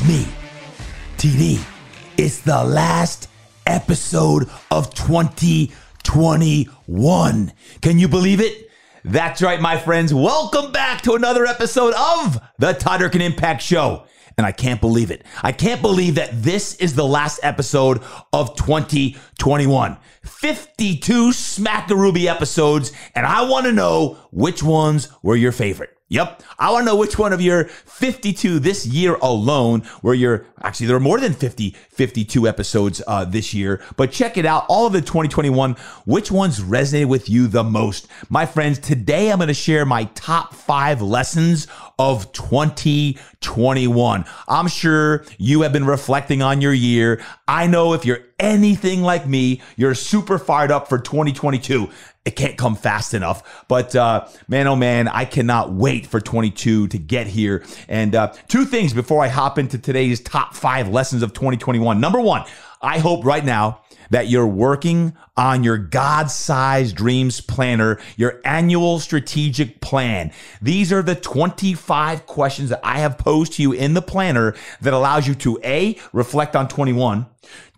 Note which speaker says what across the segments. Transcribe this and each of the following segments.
Speaker 1: It's me, TD. It's the last episode of 2021. Can you believe it? That's right, my friends. Welcome back to another episode of the Todd Durkin Impact Show. And I can't believe it. I can't believe that this is the last episode of 2021. 52 Smack the Ruby episodes, and I want to know which ones were your favorite. Yep. I want to know which one of your 52 this year alone, where you're actually, there are more than 50, 52 episodes uh, this year, but check it out. All of the 2021, which ones resonated with you the most? My friends, today I'm going to share my top five lessons of 2021. I'm sure you have been reflecting on your year. I know if you're anything like me, you're super fired up for 2022 it can't come fast enough. But uh, man, oh man, I cannot wait for 22 to get here. And uh, two things before I hop into today's top five lessons of 2021. Number one, I hope right now that you're working on your God sized dreams planner, your annual strategic plan. These are the 25 questions that I have posed to you in the planner that allows you to A, reflect on 21,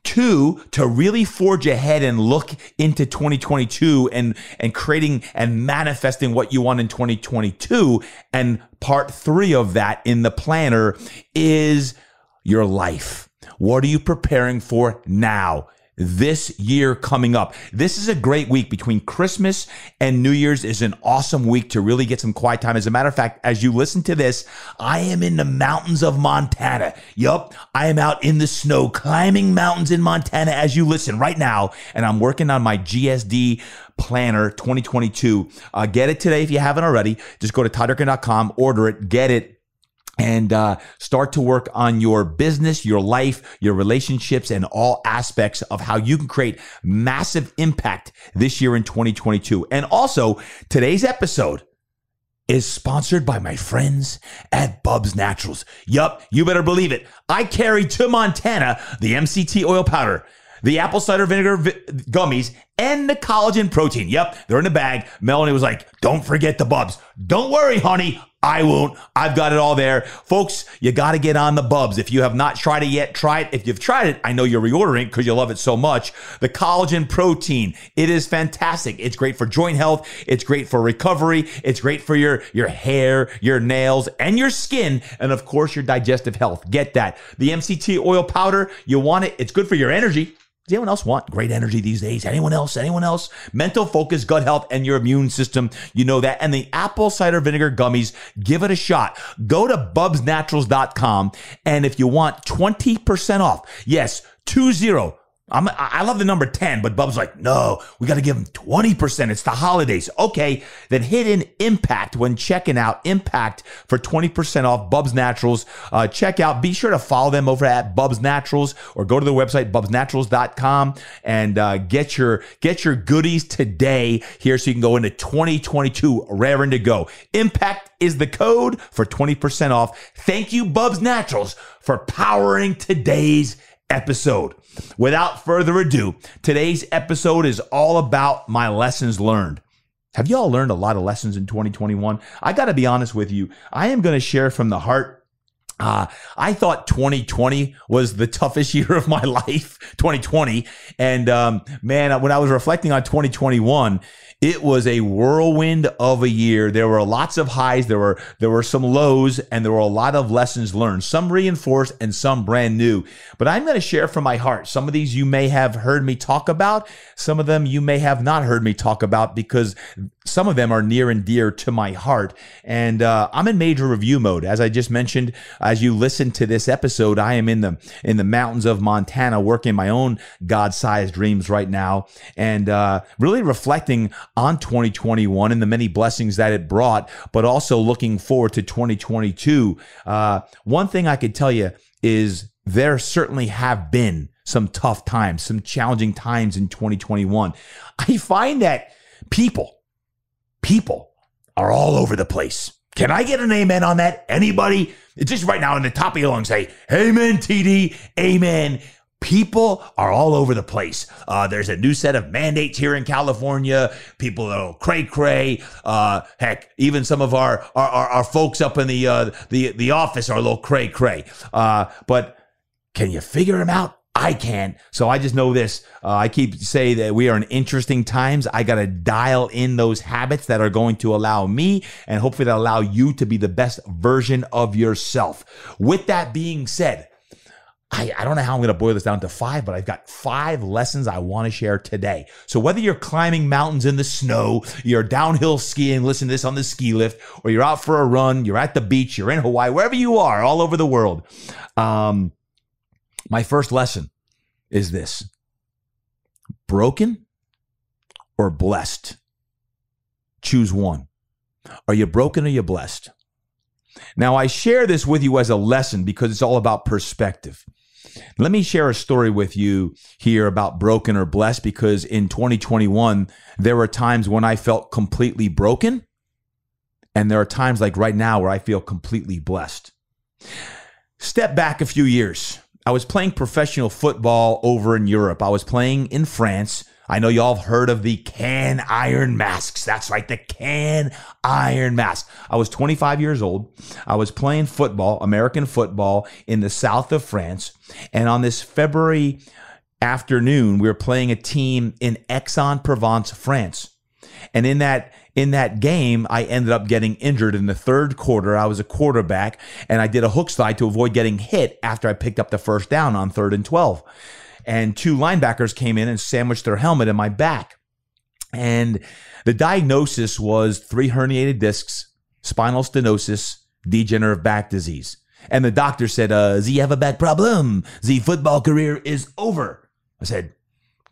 Speaker 1: Two, to really forge ahead and look into 2022 and, and creating and manifesting what you want in 2022. And part three of that in the planner is your life. What are you preparing for now? This year coming up. This is a great week between Christmas and New Year's is an awesome week to really get some quiet time. As a matter of fact, as you listen to this, I am in the mountains of Montana. Yup, I am out in the snow climbing mountains in Montana as you listen right now, and I'm working on my GSD planner 2022. Uh, get it today if you haven't already. Just go to todddurkin.com, order it, get it and uh, start to work on your business, your life, your relationships, and all aspects of how you can create massive impact this year in 2022. And also, today's episode is sponsored by my friends at Bubs Naturals. Yup, you better believe it. I carry to Montana the MCT oil powder the apple cider vinegar vi- gummies, and the collagen protein. Yep, they're in the bag. Melanie was like, don't forget the bubs. Don't worry, honey. I won't. I've got it all there. Folks, you got to get on the bubs. If you have not tried it yet, try it. If you've tried it, I know you're reordering because you love it so much. The collagen protein, it is fantastic. It's great for joint health. It's great for recovery. It's great for your, your hair, your nails, and your skin. And of course, your digestive health. Get that. The MCT oil powder, you want it. It's good for your energy. Does anyone else want great energy these days? Anyone else? Anyone else? Mental focus, gut health, and your immune system. You know that. And the apple cider vinegar gummies, give it a shot. Go to bubsnaturals.com. And if you want 20% off, yes, two zero I'm, I love the number 10, but Bub's like, no, we got to give them 20%. It's the holidays. Okay. Then hit in impact when checking out impact for 20% off Bub's Naturals. Uh, check out, be sure to follow them over at Bub's Naturals or go to their website, bubsnaturals.com and uh, get your, get your goodies today here so you can go into 2022 raring to go. Impact is the code for 20% off. Thank you, Bub's Naturals, for powering today's episode. Without further ado, today's episode is all about my lessons learned. Have you all learned a lot of lessons in 2021? I got to be honest with you. I am going to share from the heart. Uh, I thought 2020 was the toughest year of my life, 2020. And um, man, when I was reflecting on 2021, it was a whirlwind of a year. There were lots of highs, there were there were some lows, and there were a lot of lessons learned. Some reinforced and some brand new. But I'm going to share from my heart. Some of these you may have heard me talk about. Some of them you may have not heard me talk about because some of them are near and dear to my heart. And uh, I'm in major review mode, as I just mentioned. As you listen to this episode, I am in the in the mountains of Montana, working my own God-sized dreams right now, and uh, really reflecting on 2021 and the many blessings that it brought, but also looking forward to 2022. Uh, one thing I could tell you is there certainly have been some tough times, some challenging times in 2021. I find that people, people are all over the place. Can I get an amen on that? Anybody? Just right now in the top of your lungs say, Amen, TD, Amen People are all over the place. Uh, there's a new set of mandates here in California. People are cray cray. Uh, heck, even some of our our, our, our folks up in the uh, the the office are a little cray cray. Uh, but can you figure them out? I can't. So I just know this. Uh, I keep say that we are in interesting times. I got to dial in those habits that are going to allow me and hopefully that allow you to be the best version of yourself. With that being said, I, I don't know how I'm going to boil this down to five, but I've got five lessons I want to share today. So whether you're climbing mountains in the snow, you're downhill skiing, listen to this on the ski lift, or you're out for a run, you're at the beach, you're in Hawaii, wherever you are, all over the world. Um, my first lesson is this broken or blessed? Choose one. Are you broken or you blessed? Now, I share this with you as a lesson because it's all about perspective. Let me share a story with you here about broken or blessed because in 2021, there were times when I felt completely broken. And there are times like right now where I feel completely blessed. Step back a few years. I was playing professional football over in Europe. I was playing in France. I know y'all have heard of the Cannes Iron Masks. That's right, the Cannes Iron Mask. I was 25 years old. I was playing football, American football in the south of France. And on this February afternoon, we were playing a team in Aix-en-Provence, France. And in that in that game, I ended up getting injured in the third quarter. I was a quarterback and I did a hook slide to avoid getting hit after I picked up the first down on third and 12. And two linebackers came in and sandwiched their helmet in my back. And the diagnosis was three herniated discs, spinal stenosis, degenerative back disease. And the doctor said, uh, Z have a back problem. Z football career is over. I said,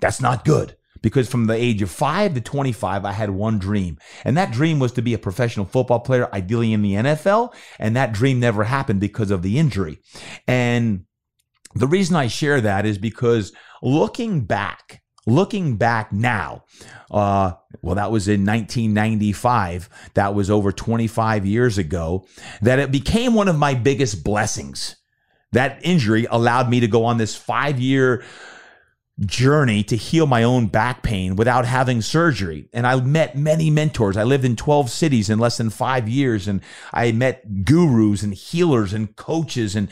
Speaker 1: that's not good because from the age of five to 25, I had one dream. And that dream was to be a professional football player, ideally in the NFL. And that dream never happened because of the injury. And the reason I share that is because looking back, looking back now, uh, well, that was in 1995. That was over 25 years ago, that it became one of my biggest blessings. That injury allowed me to go on this five year journey to heal my own back pain without having surgery. And I met many mentors. I lived in 12 cities in less than five years, and I met gurus and healers and coaches and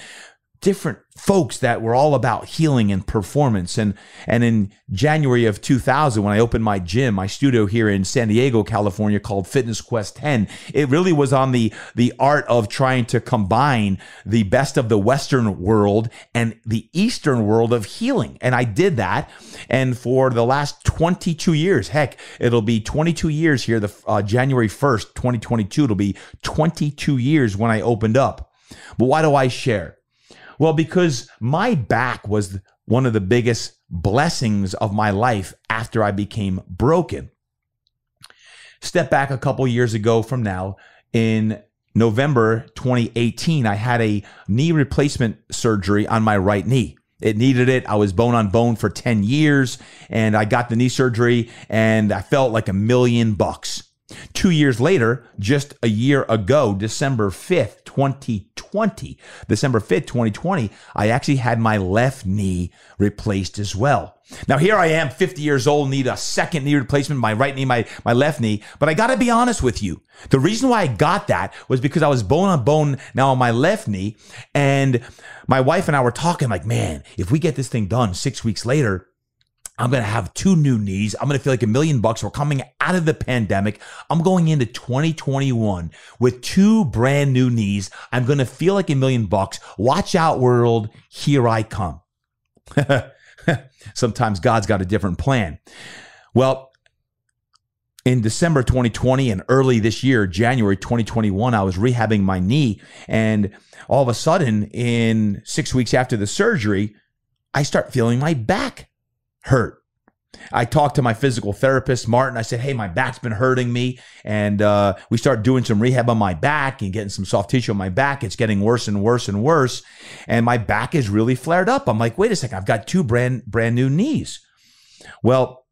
Speaker 1: different folks that were all about healing and performance. And and in January of 2000 when I opened my gym my studio here in San Diego California called Fitness Quest 10 it really was on the the art of trying to combine the best of the western world and the eastern world of healing. And I did that. And for the last 22 years heck it'll be 22 years here the uh, January 1st 2022 it'll be 22 years when I opened up. But why do I share well, because my back was one of the biggest blessings of my life after I became broken. Step back a couple years ago from now, in November 2018, I had a knee replacement surgery on my right knee. It needed it. I was bone on bone for 10 years and I got the knee surgery and I felt like a million bucks. Two years later, just a year ago, December 5th, 2020, December 5th, 2020, I actually had my left knee replaced as well. Now here I am, 50 years old, need a second knee replacement, my right knee, my, my left knee. But I gotta be honest with you. The reason why I got that was because I was bone on bone now on my left knee. And my wife and I were talking like, man, if we get this thing done six weeks later, I'm going to have two new knees. I'm going to feel like a million bucks. We're coming out of the pandemic. I'm going into 2021 with two brand new knees. I'm going to feel like a million bucks. Watch out, world. Here I come. Sometimes God's got a different plan. Well, in December 2020 and early this year, January 2021, I was rehabbing my knee. And all of a sudden, in six weeks after the surgery, I start feeling my back hurt. I talked to my physical therapist, Martin. I said, Hey, my back's been hurting me. And uh, we start doing some rehab on my back and getting some soft tissue on my back. It's getting worse and worse and worse. And my back is really flared up. I'm like, Wait a second, I've got two brand, brand new knees. Well,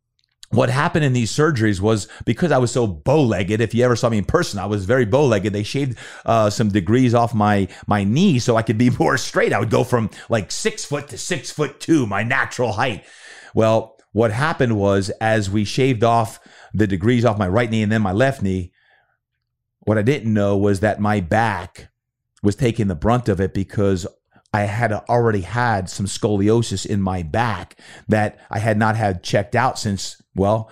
Speaker 1: what happened in these surgeries was because I was so bow-legged. If you ever saw me in person, I was very bow-legged. They shaved uh, some degrees off my my knee so I could be more straight. I would go from like six foot to six foot two, my natural height. Well, what happened was as we shaved off the degrees off my right knee and then my left knee, what I didn't know was that my back was taking the brunt of it because I had already had some scoliosis in my back that I had not had checked out since, well,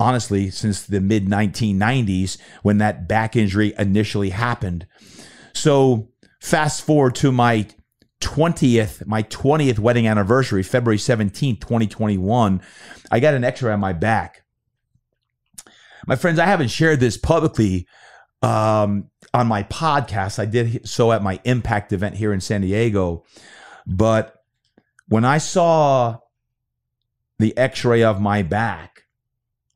Speaker 1: honestly, since the mid 1990s when that back injury initially happened. So, fast forward to my 20th, my 20th wedding anniversary, February 17th, 2021, I got an x ray on my back. My friends, I haven't shared this publicly um, on my podcast. I did so at my impact event here in San Diego. But when I saw the x ray of my back,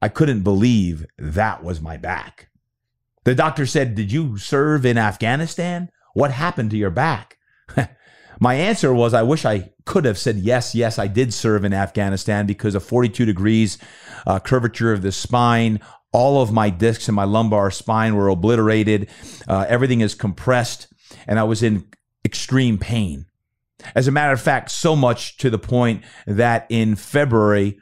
Speaker 1: I couldn't believe that was my back. The doctor said, Did you serve in Afghanistan? What happened to your back? my answer was, I wish I could have said, Yes, yes, I did serve in Afghanistan because of 42 degrees uh, curvature of the spine, all of my discs in my lumbar spine were obliterated. Uh, everything is compressed, and I was in extreme pain. As a matter of fact, so much to the point that in February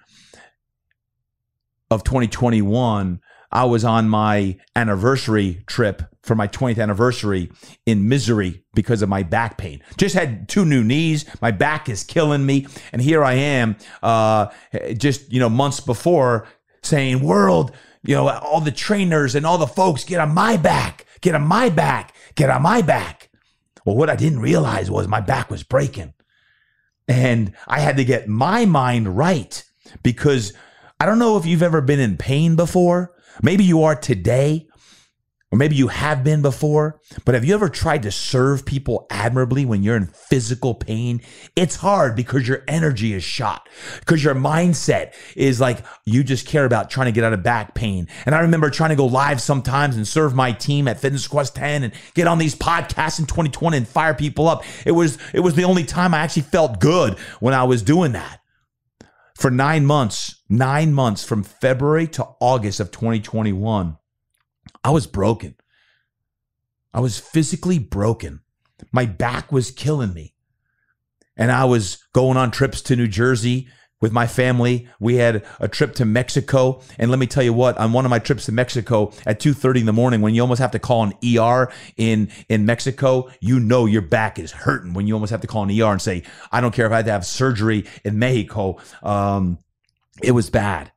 Speaker 1: of 2021, I was on my anniversary trip for my 20th anniversary in misery because of my back pain. Just had two new knees. My back is killing me. And here I am, uh, just, you know, months before saying, World, you know, all the trainers and all the folks get on my back, get on my back, get on my back. Well, what I didn't realize was my back was breaking. And I had to get my mind right because I don't know if you've ever been in pain before. Maybe you are today. Or maybe you have been before, but have you ever tried to serve people admirably when you're in physical pain? It's hard because your energy is shot, because your mindset is like you just care about trying to get out of back pain. And I remember trying to go live sometimes and serve my team at Fitness Quest 10 and get on these podcasts in 2020 and fire people up. It was it was the only time I actually felt good when I was doing that. For 9 months, 9 months from February to August of 2021, I was broken. I was physically broken. My back was killing me. And I was going on trips to New Jersey with my family. We had a trip to Mexico. And let me tell you what, on one of my trips to Mexico at 2:30 in the morning, when you almost have to call an ER in, in Mexico, you know your back is hurting when you almost have to call an ER and say, I don't care if I had to have surgery in Mexico. Um, it was bad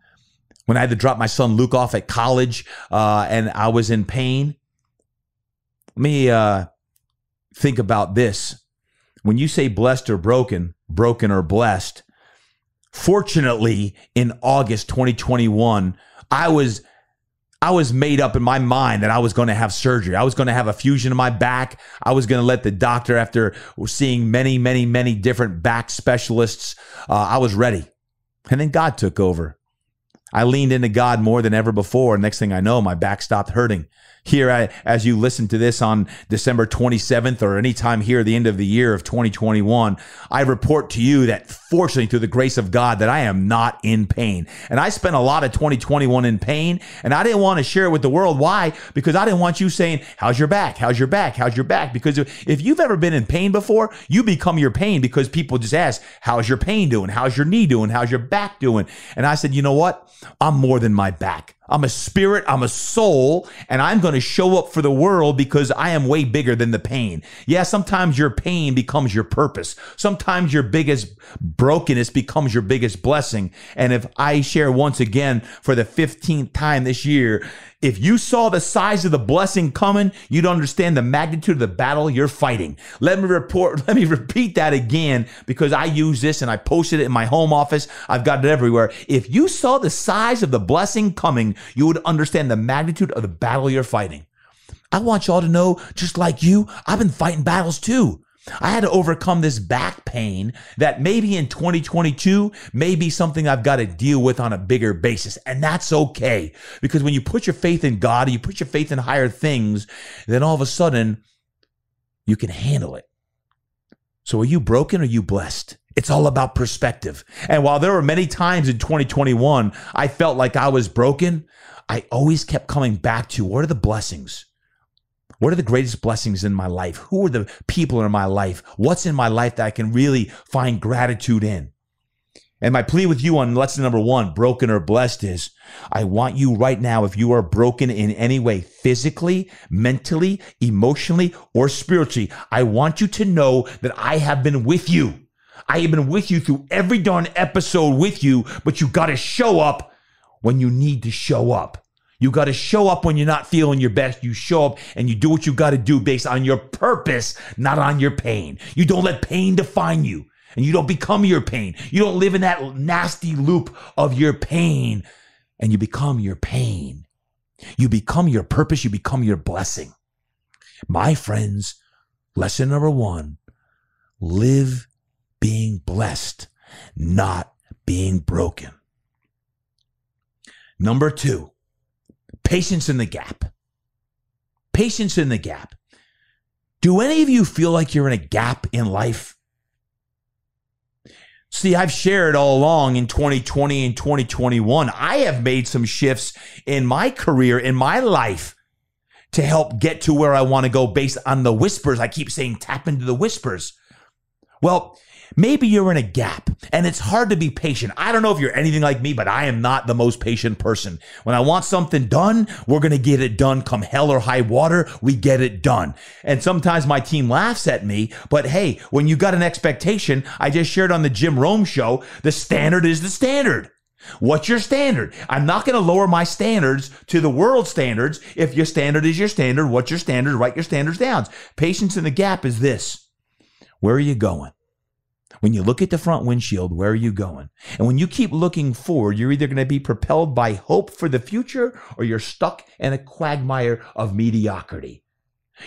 Speaker 1: when I had to drop my son Luke off at college uh, and I was in pain. Let me uh, think about this. When you say blessed or broken, broken or blessed, fortunately, in August 2021, I was I was made up in my mind that I was going to have surgery. I was going to have a fusion in my back. I was going to let the doctor, after seeing many, many, many different back specialists, uh, I was ready. And then God took over. I leaned into God more than ever before. And next thing I know, my back stopped hurting here as you listen to this on December 27th or anytime here the end of the year of 2021, I report to you that fortunately through the grace of God that I am not in pain. And I spent a lot of 2021 in pain and I didn't want to share it with the world. Why? Because I didn't want you saying, how's your back? How's your back? How's your back? Because if you've ever been in pain before, you become your pain because people just ask, how's your pain doing? How's your knee doing? How's your back doing? And I said, you know what? I'm more than my back. I'm a spirit, I'm a soul, and I'm going to show up for the world because I am way bigger than the pain. Yeah, sometimes your pain becomes your purpose. Sometimes your biggest brokenness becomes your biggest blessing. And if I share once again for the 15th time this year, if you saw the size of the blessing coming, you'd understand the magnitude of the battle you're fighting. Let me report, let me repeat that again because I use this and I posted it in my home office. I've got it everywhere. If you saw the size of the blessing coming, you would understand the magnitude of the battle you're fighting. I want y'all to know, just like you, I've been fighting battles too. I had to overcome this back pain that maybe in 2022 may be something I've got to deal with on a bigger basis. And that's okay. Because when you put your faith in God, you put your faith in higher things, then all of a sudden you can handle it. So are you broken or are you blessed? It's all about perspective. And while there were many times in 2021 I felt like I was broken, I always kept coming back to what are the blessings? What are the greatest blessings in my life? Who are the people in my life? What's in my life that I can really find gratitude in? And my plea with you on lesson number one, broken or blessed, is I want you right now, if you are broken in any way, physically, mentally, emotionally, or spiritually, I want you to know that I have been with you. I have been with you through every darn episode with you, but you got to show up when you need to show up. You got to show up when you're not feeling your best. You show up and you do what you got to do based on your purpose, not on your pain. You don't let pain define you and you don't become your pain. You don't live in that nasty loop of your pain and you become your pain. You become your purpose. You become your blessing. My friends, lesson number one, live being blessed, not being broken. Number two, Patience in the gap. Patience in the gap. Do any of you feel like you're in a gap in life? See, I've shared all along in 2020 and 2021, I have made some shifts in my career, in my life to help get to where I want to go based on the whispers. I keep saying tap into the whispers. Well, Maybe you're in a gap and it's hard to be patient. I don't know if you're anything like me, but I am not the most patient person. When I want something done, we're going to get it done come hell or high water. We get it done. And sometimes my team laughs at me, but hey, when you got an expectation, I just shared on the Jim Rome show, the standard is the standard. What's your standard? I'm not going to lower my standards to the world standards. If your standard is your standard, what's your standard? Write your standards down. Patience in the gap is this. Where are you going? When you look at the front windshield, where are you going? And when you keep looking forward, you're either going to be propelled by hope for the future or you're stuck in a quagmire of mediocrity.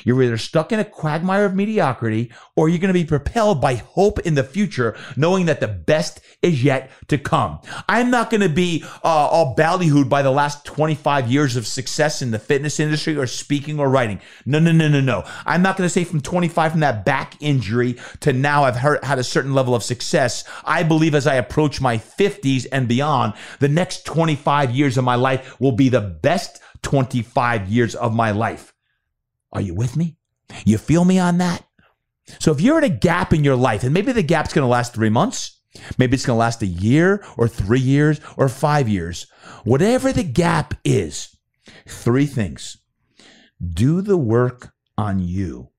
Speaker 1: You're either stuck in a quagmire of mediocrity or you're going to be propelled by hope in the future, knowing that the best is yet to come. I'm not going to be uh, all ballyhooed by the last 25 years of success in the fitness industry or speaking or writing. No, no, no, no, no. I'm not going to say from 25 from that back injury to now I've heard, had a certain level of success. I believe as I approach my 50s and beyond, the next 25 years of my life will be the best 25 years of my life. Are you with me? You feel me on that? So if you're in a gap in your life, and maybe the gap's going to last three months, maybe it's going to last a year or three years or five years, whatever the gap is, three things. Do the work on you.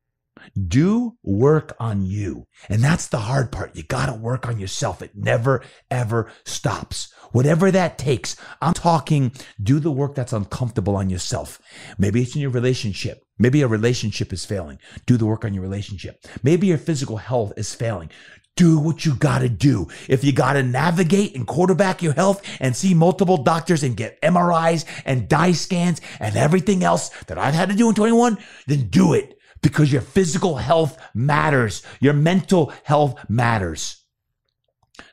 Speaker 1: Do work on you. And that's the hard part. You got to work on yourself. It never, ever stops. Whatever that takes. I'm talking do the work that's uncomfortable on yourself. Maybe it's in your relationship. Maybe a relationship is failing. Do the work on your relationship. Maybe your physical health is failing. Do what you gotta do. If you gotta navigate and quarterback your health and see multiple doctors and get MRIs and dye scans and everything else that I've had to do in 21, then do it because your physical health matters. Your mental health matters.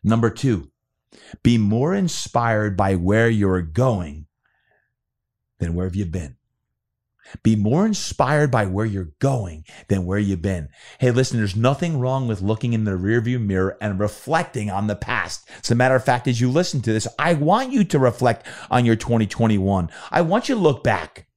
Speaker 1: Number two, be more inspired by where you're going than where have you been. Be more inspired by where you're going than where you've been. Hey, listen, there's nothing wrong with looking in the rearview mirror and reflecting on the past. As a matter of fact, as you listen to this, I want you to reflect on your 2021. I want you to look back.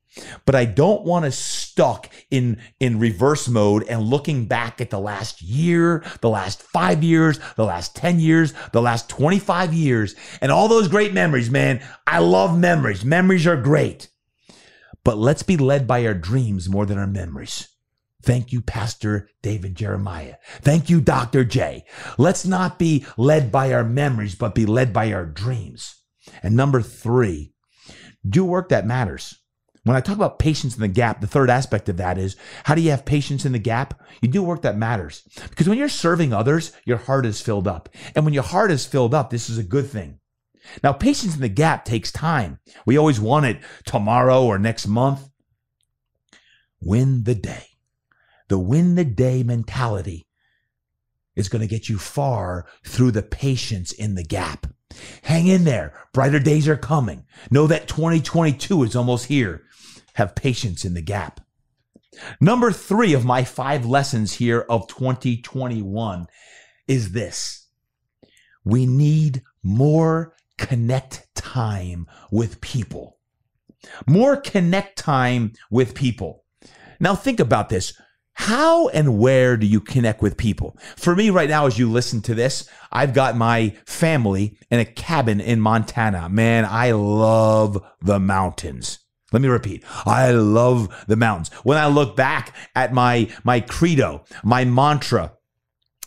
Speaker 1: But I don't want to stuck in in reverse mode and looking back at the last year, the last 5 years, the last 10 years, the last 25 years and all those great memories, man. I love memories. Memories are great. But let's be led by our dreams more than our memories. Thank you, Pastor David Jeremiah. Thank you, Dr. J. Let's not be led by our memories, but be led by our dreams. And number three, do work that matters. When I talk about patience in the gap, the third aspect of that is how do you have patience in the gap? You do work that matters. Because when you're serving others, your heart is filled up. And when your heart is filled up, this is a good thing. Now, patience in the gap takes time. We always want it tomorrow or next month. Win the day. The win the day mentality is going to get you far through the patience in the gap. Hang in there. Brighter days are coming. Know that 2022 is almost here. Have patience in the gap. Number three of my five lessons here of 2021 is this. We need more connect time with people. More connect time with people. Now think about this. How and where do you connect with people? For me, right now, as you listen to this, I've got my family in a cabin in Montana. Man, I love the mountains. Let me repeat. I love the mountains. When I look back at my, my credo, my mantra,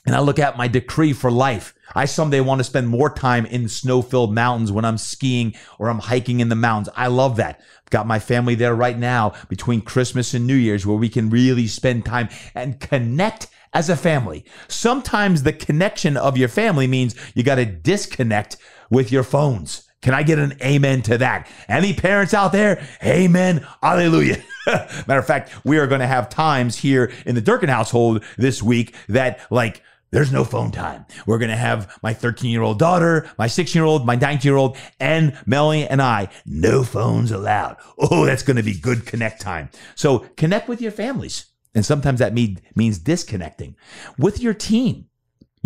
Speaker 1: and I look at my decree for life, I someday want to spend more time in snow filled mountains when I'm skiing or I'm hiking in the mountains. I love that. I've got my family there right now between Christmas and New Year's where we can really spend time and connect as a family. Sometimes the connection of your family means you got to disconnect with your phones. Can I get an amen to that? Any parents out there? Amen. Hallelujah. Matter of fact, we are going to have times here in the Durkin household this week that like there's no phone time. We're going to have my 13 year old daughter, my six year old, my 19 year old, and Melanie and I. No phones allowed. Oh, that's going to be good connect time. So connect with your families. And sometimes that mean, means disconnecting with your team.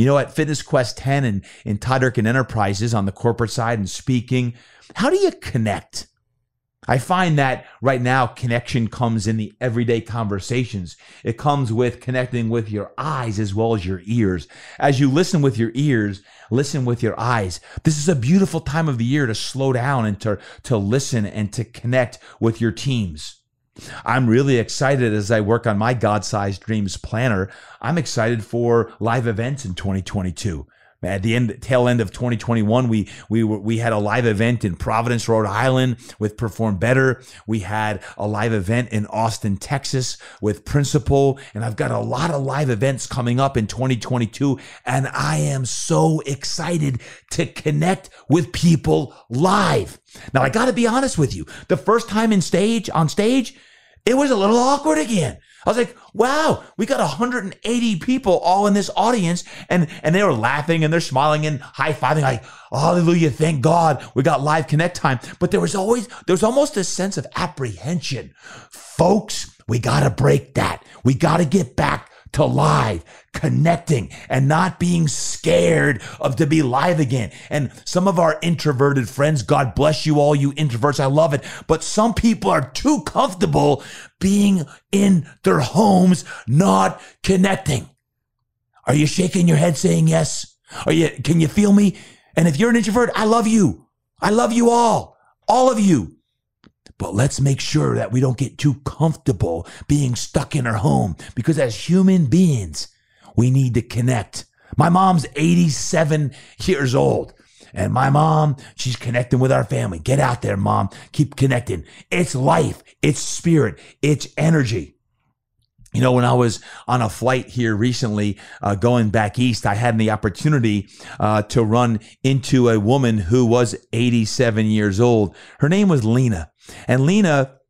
Speaker 1: You know, at Fitness Quest 10 and in Todd Durkin Enterprises on the corporate side and speaking, how do you connect? I find that right now connection comes in the everyday conversations. It comes with connecting with your eyes as well as your ears. As you listen with your ears, listen with your eyes. This is a beautiful time of the year to slow down and to, to listen and to connect with your teams. I'm really excited as I work on my God sized dreams planner. I'm excited for live events in 2022. At the end, tail end of 2021, we we we had a live event in Providence, Rhode Island, with Perform Better. We had a live event in Austin, Texas, with Principal and I've got a lot of live events coming up in 2022, and I am so excited to connect with people live. Now, I got to be honest with you. The first time in stage on stage, it was a little awkward again. I was like, wow, we got 180 people all in this audience. And, and they were laughing and they're smiling and high fiving, like, hallelujah, thank God we got live connect time. But there was always, there was almost a sense of apprehension. Folks, we got to break that. We got to get back to live, connecting and not being scared of to be live again. And some of our introverted friends, God bless you all, you introverts. I love it. But some people are too comfortable being in their homes, not connecting. Are you shaking your head saying yes? Are you, can you feel me? And if you're an introvert, I love you. I love you all. All of you. But let's make sure that we don't get too comfortable being stuck in our home because as human beings, we need to connect. My mom's 87 years old. And my mom, she's connecting with our family. Get out there, mom. Keep connecting. It's life. It's spirit. It's energy. You know, when I was on a flight here recently, uh, going back east, I had the opportunity uh, to run into a woman who was 87 years old. Her name was Lena. And Lena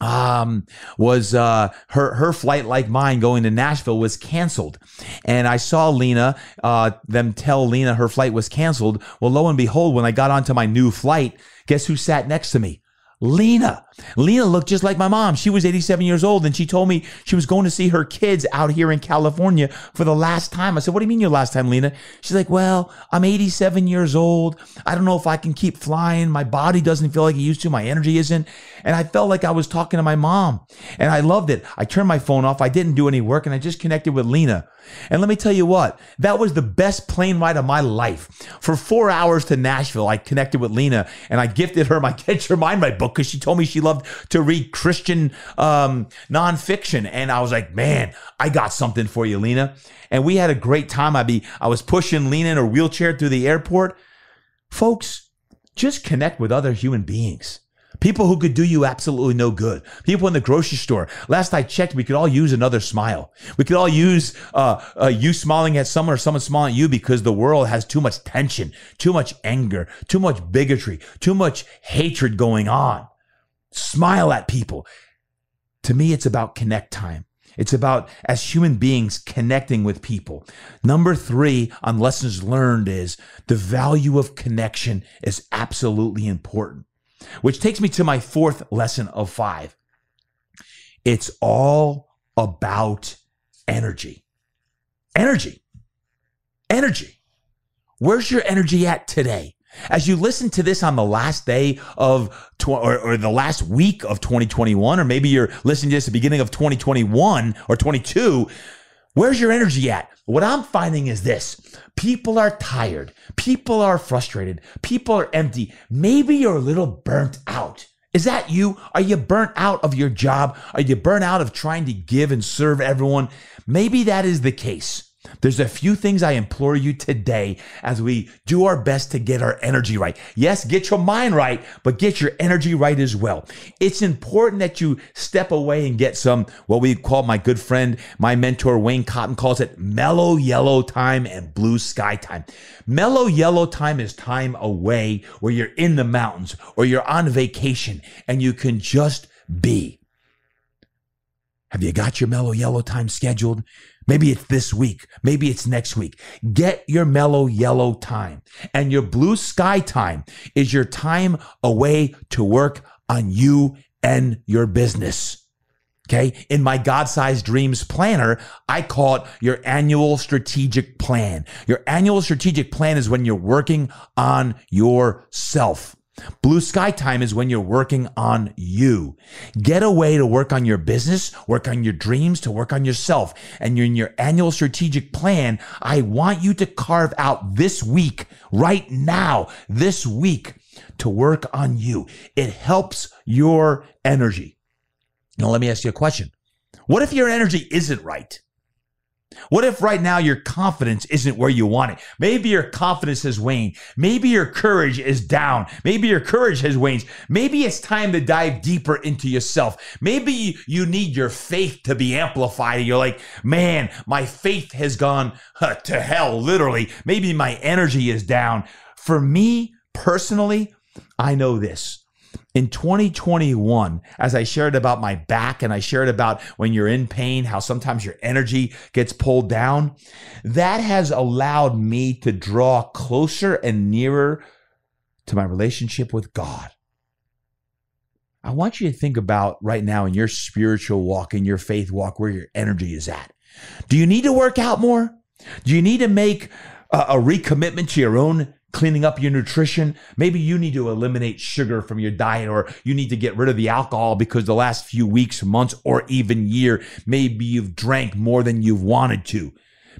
Speaker 1: um, was uh, her her flight like mine going to Nashville was canceled, and I saw Lena uh, them tell Lena her flight was canceled. Well, lo and behold, when I got onto my new flight, guess who sat next to me? Lena. Lena looked just like my mom. She was 87 years old and she told me she was going to see her kids out here in California for the last time. I said, What do you mean your last time, Lena? She's like, Well, I'm 87 years old. I don't know if I can keep flying. My body doesn't feel like it used to. My energy isn't. And I felt like I was talking to my mom and I loved it. I turned my phone off. I didn't do any work and I just connected with Lena. And let me tell you what, that was the best plane ride of my life. For four hours to Nashville, I connected with Lena and I gifted her my Get Your Mind Right book because she told me she loved to read Christian um, nonfiction. And I was like, man, I got something for you, Lena. And we had a great time. I be I was pushing Lena in her wheelchair through the airport. Folks, just connect with other human beings. People who could do you absolutely no good. People in the grocery store. Last I checked, we could all use another smile. We could all use uh, uh, you smiling at someone or someone smiling at you because the world has too much tension, too much anger, too much bigotry, too much hatred going on. Smile at people. To me, it's about connect time. It's about, as human beings, connecting with people. Number three on lessons learned is the value of connection is absolutely important. Which takes me to my fourth lesson of five. It's all about energy. Energy. Energy. Where's your energy at today? As you listen to this on the last day of tw- or, or the last week of 2021, or maybe you're listening to this at the beginning of 2021 or 22, where's your energy at? What I'm finding is this people are tired, people are frustrated, people are empty. Maybe you're a little burnt out. Is that you? Are you burnt out of your job? Are you burnt out of trying to give and serve everyone? Maybe that is the case. There's a few things I implore you today as we do our best to get our energy right. Yes, get your mind right, but get your energy right as well. It's important that you step away and get some, what we call my good friend, my mentor, Wayne Cotton calls it mellow yellow time and blue sky time. Mellow yellow time is time away where you're in the mountains or you're on vacation and you can just be. Have you got your mellow yellow time scheduled? Maybe it's this week. Maybe it's next week. Get your mellow yellow time. And your blue sky time is your time away to work on you and your business. Okay. In my God sized dreams planner, I call it your annual strategic plan. Your annual strategic plan is when you're working on yourself. Blue sky time is when you're working on you. Get away to work on your business, work on your dreams, to work on yourself. And in your annual strategic plan. I want you to carve out this week, right now, this week, to work on you. It helps your energy. Now, let me ask you a question. What if your energy isn't right? What if right now your confidence isn't where you want it? Maybe your confidence has waned. Maybe your courage is down. Maybe your courage has waned. Maybe it's time to dive deeper into yourself. Maybe you need your faith to be amplified. And you're like, man, my faith has gone to hell, literally. Maybe my energy is down. For me personally, I know this in 2021, as I shared about my back and I shared about when you're in pain, how sometimes your energy gets pulled down, that has allowed me to draw closer and nearer to my relationship with God. I want you to think about right now in your spiritual walk, in your faith walk, where your energy is at. Do you need to work out more? Do you need to make a, recommitment to your own cleaning up your nutrition. Maybe you need to eliminate sugar from your diet or you need to get rid of the alcohol because the last few weeks, months, or even year, maybe you've drank more than you've wanted to.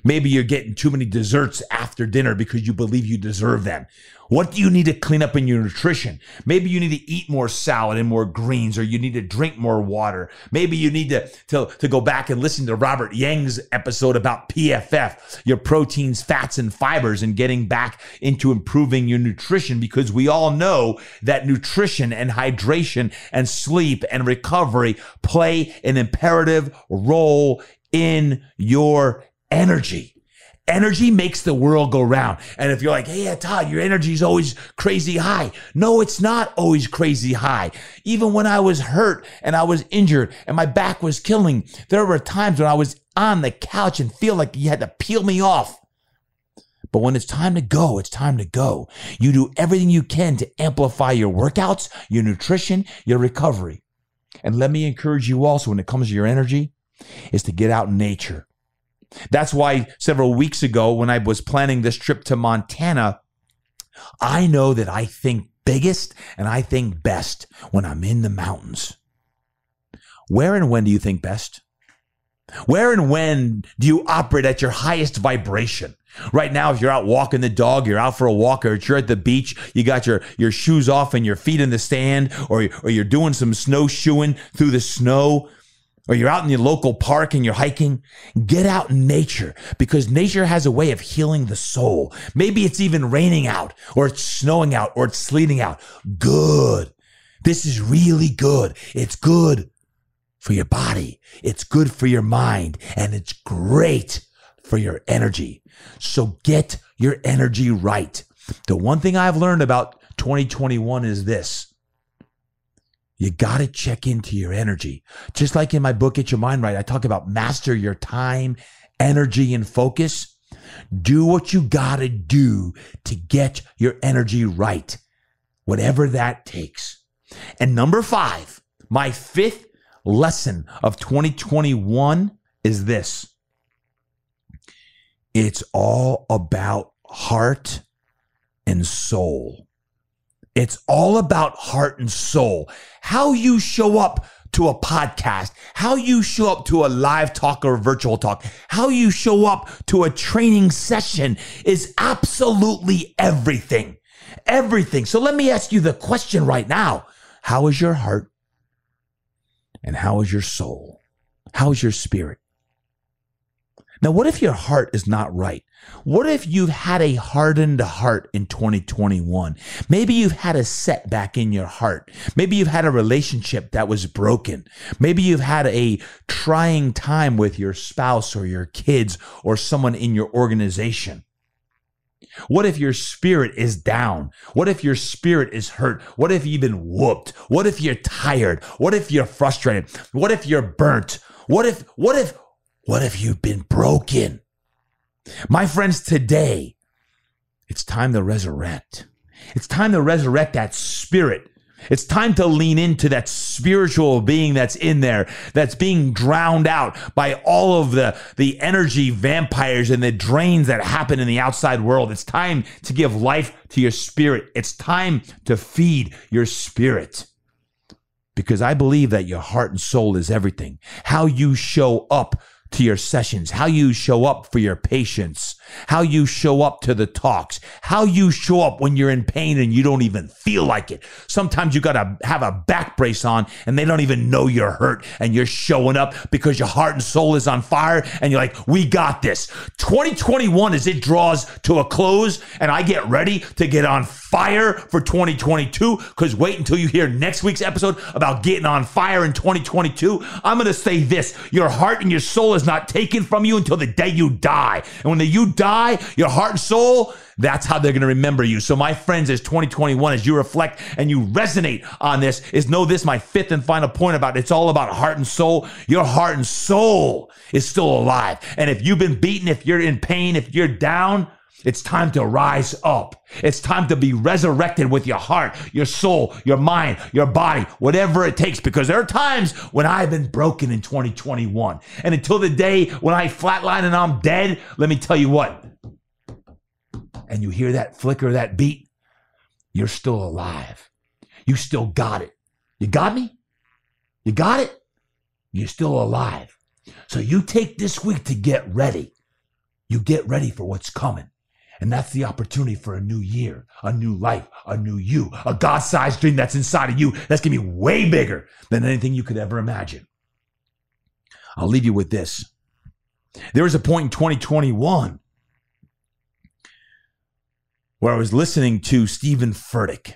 Speaker 1: Maybe you're getting too many desserts after dinner because you believe you deserve them. What do you need to clean up in your nutrition? Maybe you need to eat more salad and more greens, or you need to drink more water. Maybe you need to, to, to go back and listen to Robert Yang's episode about PFF, your proteins, fats, and fibers, and getting back into improving your nutrition because we all know that nutrition and hydration and sleep and recovery play an imperative role in your energy. Energy makes the world go round. And if you're like, hey, yeah, Todd, your energy is always crazy high. No, it's not always crazy high. Even when I was hurt and I was injured and my back was killing, there were times when I was on the couch and feel like you had to peel me off. But when it's time to go, it's time to go. You do everything you can to amplify your workouts, your nutrition, your recovery. And let me encourage you also when it comes to your energy is to get out in nature that's why several weeks ago, when I was planning this trip to Montana, I know that I think biggest and I think best when I'm in the mountains. Where and when do you think best? Where and when do you operate at your highest vibration? Right now, if you're out walking the dog, you're out for a walk, or you're at the beach, you got your, your shoes off and your feet in the sand, or, or you're doing some snowshoeing through the snow, or you're out in the local park and you're hiking, get out in nature because nature has a way of healing the soul. Maybe it's even raining out or it's snowing out or it's sleeting out. Good. This is really good. It's good for your body. It's good for your mind and it's great for your energy. So get your energy right. The one thing I've learned about 2021 is this. You got to check into your energy. Just like in my book, Get Your Mind Right, I talk about master your time, energy, and focus. Do what you got to do to get your energy right, whatever that takes. And number five, my fifth lesson of 2021 is this it's all about heart and soul. It's all about heart and soul. How you show up to a podcast, how you show up to a live talk or virtual talk, how you show up to a training session is absolutely everything. Everything. So let me ask you the question right now. How is your heart? And how is your soul? How is your spirit? Now, what if your heart is not right? What if you've had a hardened heart in 2021? Maybe you've had a setback in your heart. Maybe you've had a relationship that was broken. Maybe you've had a trying time with your spouse or your kids or someone in your organization. What if your spirit is down? What if your spirit is hurt? What if you've been whooped? What if you're tired? What if you're frustrated? What if you're burnt? What if, what if, what if you've been broken? My friends, today, it's time to resurrect. It's time to resurrect that spirit. It's time to lean into that spiritual being that's in there, that's being drowned out by all of the, the energy vampires and the drains that happen in the outside world. It's time to give life to your spirit. It's time to feed your spirit. Because I believe that your heart and soul is everything. How you show up to your sessions, how you show up for your patients, how you show up to the talks, how you show up when you're in pain and you don't even feel like it. Sometimes you got to have a back brace on and they don't even know you're hurt and you're showing up because your heart and soul is on fire and you're like, we got this. 2021, as it draws to a close and I get ready to get on fire for 2022, because wait until you hear next week's episode about getting on fire in 2022. I'm going to say this your heart and your soul is not taken from you until the day you die. And when the, you die, your heart and soul, that's how they're going to remember you. So, my friends, as 2021, as you reflect and you resonate on this, is know this, my fifth and final point about it. it's all about heart and soul. Your heart and soul is still alive. And if you've been beaten, if you're in pain, if you're down, it's time to rise up. It's time to be resurrected with your heart, your soul, your mind, your body, whatever it takes. Because there are times when I've been broken in 2021. And until the day when I flatline and I'm dead, let me tell you what. And you hear that flicker, that beat, you're still alive. You still got it. You got me? You got it? You're still alive. So you take this week to get ready. You get ready for what's coming. And that's the opportunity for a new year, a new life, a new you, a God sized dream that's inside of you that's to be way bigger than anything you could ever imagine. I'll leave you with this. There was a point in 2021 where I was listening to Stephen Furtick,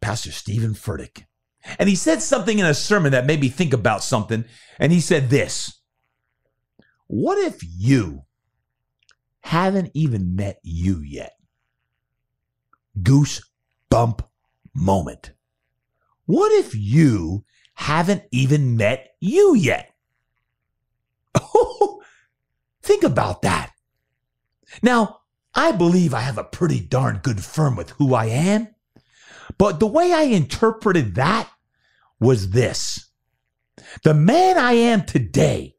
Speaker 1: Pastor Stephen Furtick. And he said something in a sermon that made me think about something. And he said this What if you haven't even met you yet. Goose bump moment. What if you haven't even met you yet? Oh, think about that. Now, I believe I have a pretty darn good firm with who I am, but the way I interpreted that was this. The man I am today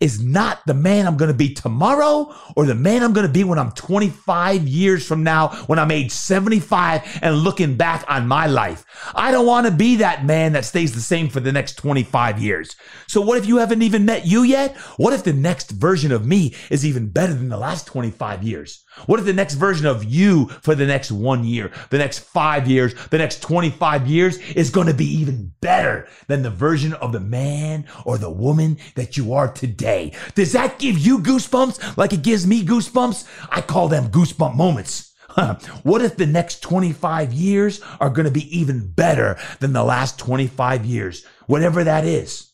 Speaker 1: is not the man I'm going to be tomorrow or the man I'm going to be when I'm 25 years from now, when I'm age 75 and looking back on my life. I don't want to be that man that stays the same for the next 25 years. So what if you haven't even met you yet? What if the next version of me is even better than the last 25 years? What if the next version of you for the next one year, the next five years, the next 25 years is going to be even better than the version of the man or the woman that you are today? Does that give you goosebumps like it gives me goosebumps? I call them goosebump moments. what if the next 25 years are going to be even better than the last 25 years? Whatever that is.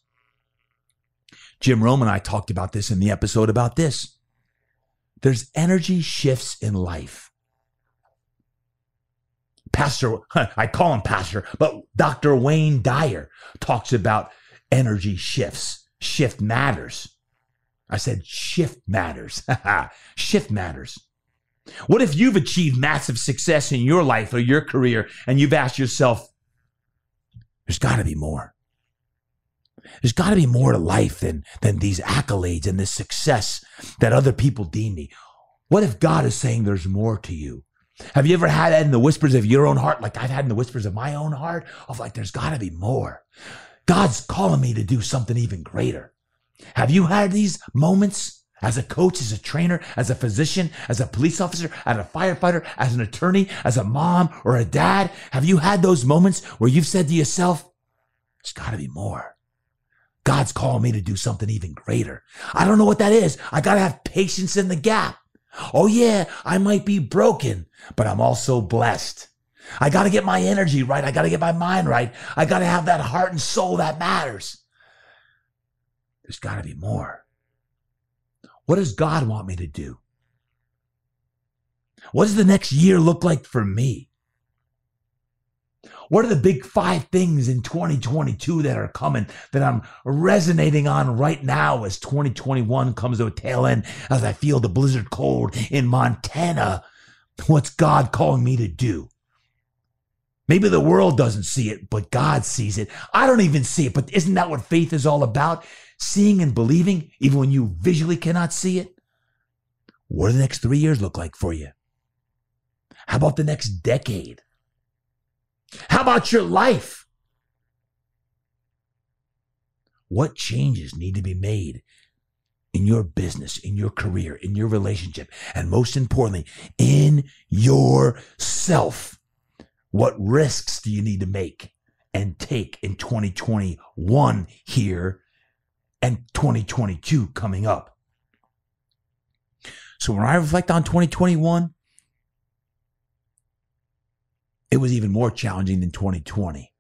Speaker 1: Jim Rome and I talked about this in the episode about this. There's energy shifts in life. Pastor, I call him Pastor, but Dr. Wayne Dyer talks about energy shifts. Shift matters. I said shift matters. shift matters. What if you've achieved massive success in your life or your career and you've asked yourself, there's got to be more? There's got to be more to life than, than these accolades and this success that other people deem me. What if God is saying there's more to you? Have you ever had that in the whispers of your own heart, like I've had in the whispers of my own heart, of like, there's got to be more? God's calling me to do something even greater. Have you had these moments as a coach, as a trainer, as a physician, as a police officer, as a firefighter, as an attorney, as a mom or a dad? Have you had those moments where you've said to yourself, there's got to be more? God's calling me to do something even greater. I don't know what that is. I got to have patience in the gap. Oh yeah, I might be broken, but I'm also blessed. I got to get my energy right. I got to get my mind right. I got to have that heart and soul that matters. There's got to be more. What does God want me to do? What does the next year look like for me? What are the big five things in 2022 that are coming that I'm resonating on right now as 2021 comes to a tail end as I feel the blizzard cold in Montana? What's God calling me to do? Maybe the world doesn't see it, but God sees it. I don't even see it, but isn't that what faith is all about? Seeing and believing, even when you visually cannot see it? What do the next three years look like for you? How about the next decade? How about your life? What changes need to be made in your business, in your career, in your relationship, and most importantly, in yourself? What risks do you need to make and take in 2021 here and 2022 coming up? So when I reflect on 2021, it was even more challenging than 2020.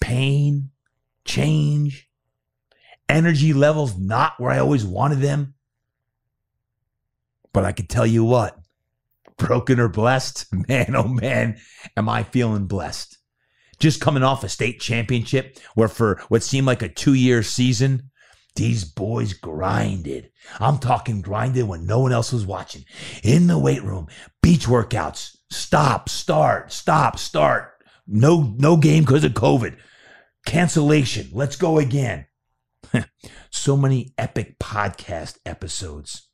Speaker 1: Pain, change, energy levels not where I always wanted them. But I can tell you what, broken or blessed, man, oh man, am I feeling blessed. Just coming off a state championship where for what seemed like a two year season, these boys grinded. I'm talking grinded when no one else was watching. In the weight room, beach workouts, stop, start, stop, start. No, no game because of COVID. Cancellation. Let's go again. so many epic podcast episodes.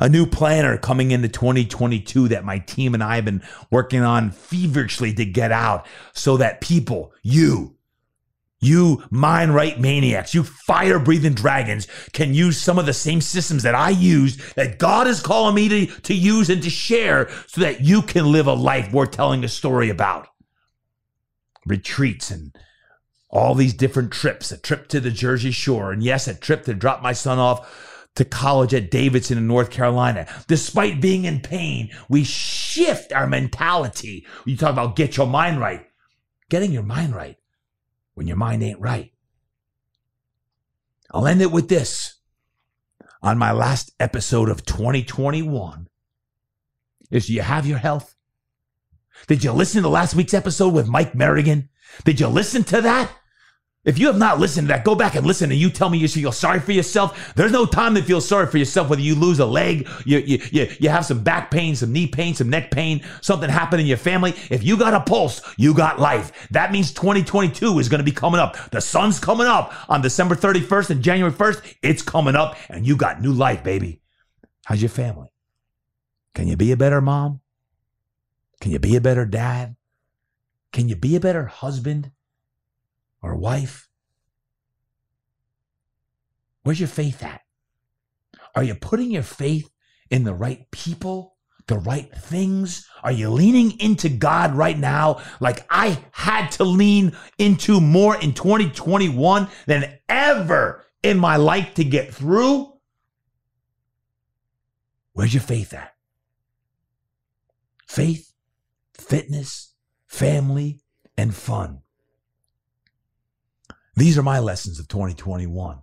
Speaker 1: A new planner coming into 2022 that my team and I have been working on feverishly to get out so that people, you, you mind right maniacs, you fire breathing dragons can use some of the same systems that I use that God is calling me to, to use and to share so that you can live a life worth telling a story about. Retreats and all these different trips, a trip to the Jersey Shore, and yes, a trip to drop my son off to college at Davidson in North Carolina. Despite being in pain, we shift our mentality. You talk about get your mind right. Getting your mind right when your mind ain't right. I'll end it with this. On my last episode of 2021, is you have your health? Did you listen to last week's episode with Mike Merrigan? Did you listen to that? If you have not listened to that, go back and listen and you tell me you feel sorry for yourself. There's no time to feel sorry for yourself, whether you lose a leg, you, you, you, you have some back pain, some knee pain, some neck pain, something happened in your family. If you got a pulse, you got life. That means 2022 is going to be coming up. The sun's coming up on December 31st and January 1st. It's coming up and you got new life, baby. How's your family? Can you be a better mom? Can you be a better dad? Can you be a better husband? Or wife? Where's your faith at? Are you putting your faith in the right people, the right things? Are you leaning into God right now like I had to lean into more in 2021 than ever in my life to get through? Where's your faith at? Faith, fitness, family, and fun. These are my lessons of 2021.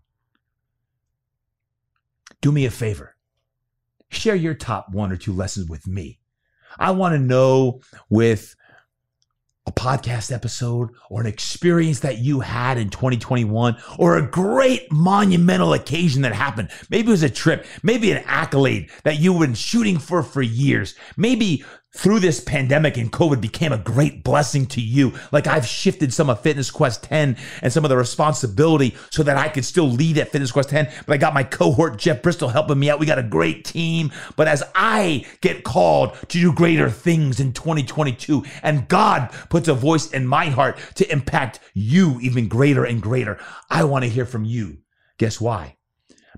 Speaker 1: Do me a favor. Share your top one or two lessons with me. I want to know with a podcast episode or an experience that you had in 2021 or a great monumental occasion that happened. Maybe it was a trip, maybe an accolade that you've been shooting for for years. Maybe through this pandemic and COVID became a great blessing to you. Like I've shifted some of Fitness Quest 10 and some of the responsibility so that I could still lead at Fitness Quest 10. But I got my cohort, Jeff Bristol, helping me out. We got a great team. But as I get called to do greater things in 2022, and God puts a voice in my heart to impact you even greater and greater, I want to hear from you. Guess why?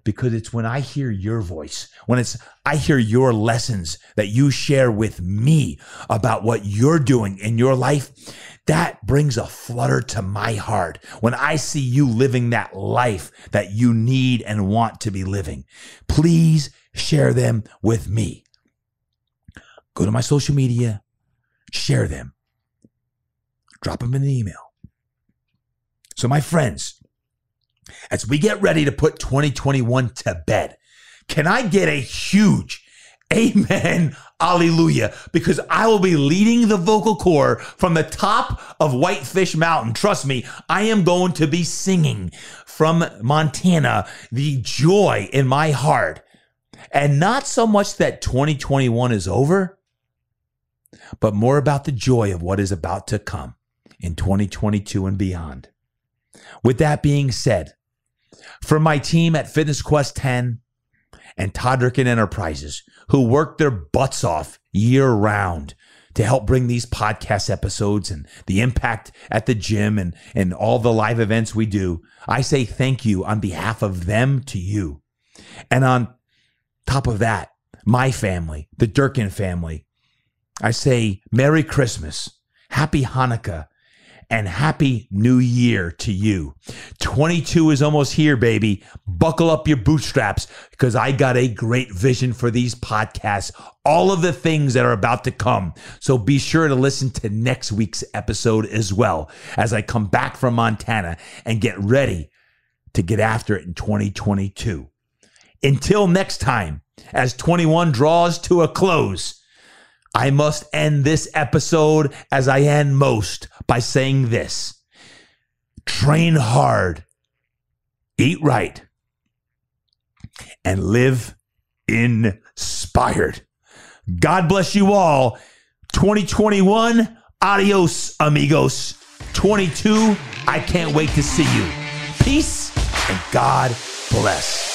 Speaker 1: Because it's when I hear your voice, when it's I hear your lessons that you share with me about what you're doing in your life, that brings a flutter to my heart when I see you living that life that you need and want to be living. Please share them with me. Go to my social media, share them, drop them in an email. So, my friends, as we get ready to put 2021 to bed, can I get a huge amen, hallelujah? Because I will be leading the vocal corps from the top of Whitefish Mountain. Trust me, I am going to be singing from Montana the joy in my heart. And not so much that 2021 is over, but more about the joy of what is about to come in 2022 and beyond. With that being said, from my team at Fitness Quest 10 and Todd Durkin Enterprises, who work their butts off year round to help bring these podcast episodes and the impact at the gym and, and all the live events we do. I say thank you on behalf of them to you. And on top of that, my family, the Durkin family, I say Merry Christmas, Happy Hanukkah, and happy new year to you. 22 is almost here, baby. Buckle up your bootstraps because I got a great vision for these podcasts, all of the things that are about to come. So be sure to listen to next week's episode as well as I come back from Montana and get ready to get after it in 2022. Until next time, as 21 draws to a close, I must end this episode as I end most by saying this train hard, eat right, and live inspired. God bless you all. 2021, adios, amigos. 22, I can't wait to see you. Peace and God bless.